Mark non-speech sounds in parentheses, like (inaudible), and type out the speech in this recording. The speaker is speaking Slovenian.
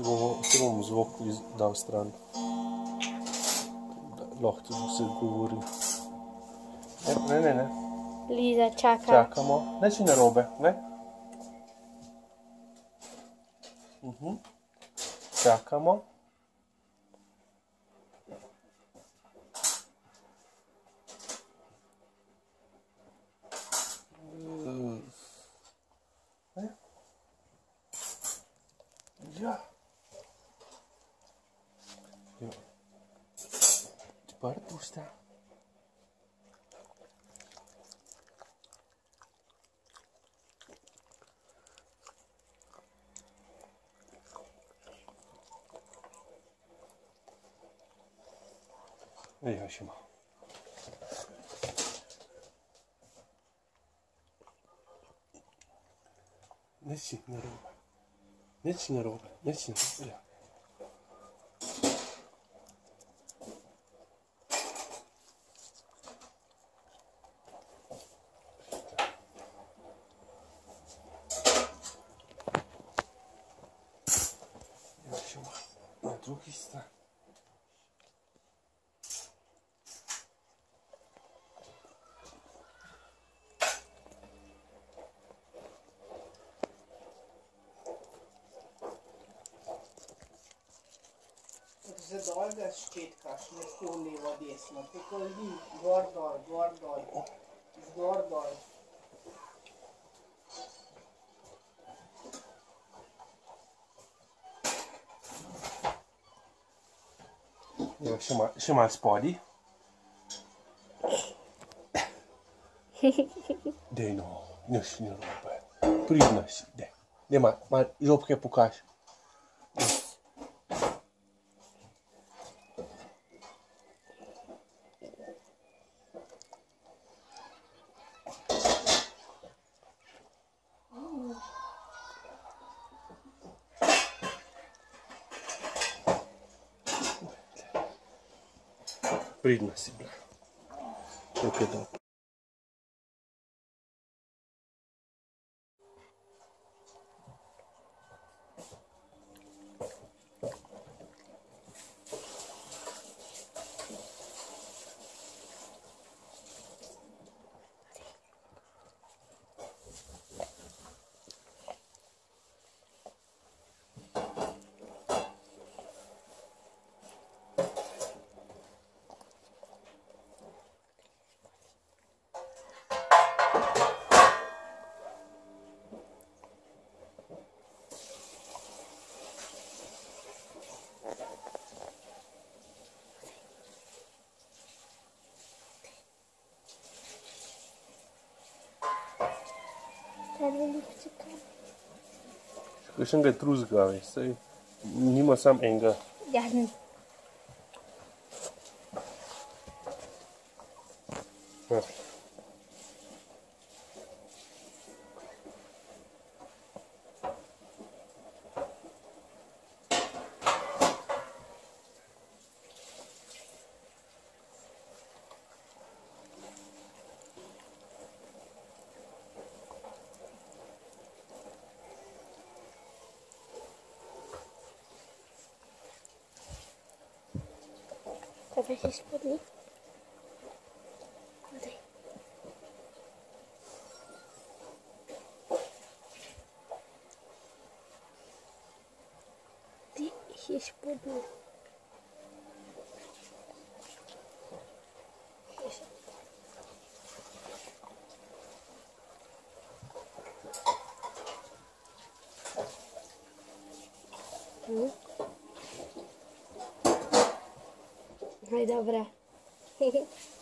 Se bomo, se bomo zvok dal stran. Da lahko tudi se govori. Ne, ne, ne, ne. Liza čaka. Čakamo. Ne si narobe, ne? Mhm. Čakamo. Ne? Ja. para tu gusta. Ey Haşima. Ne sinir oğlum? Ne sinir oğlum? Ne sinir? Ya. Drugi strani. Zdaj dol ga ščetkaš, ne tako levo, desno, tako li, gor dol, gor dol, zgor dol. Eu vou chamar, chamar não não Dei não, não, não, não, não, não, não, não, não, não, não, não, приносить. Только так. Kësh nga truzgave, se nima sam enga. Janë. Hvala. pra ver se explodir. Cadê? De explodir. Mm-hmm. No. (laughs)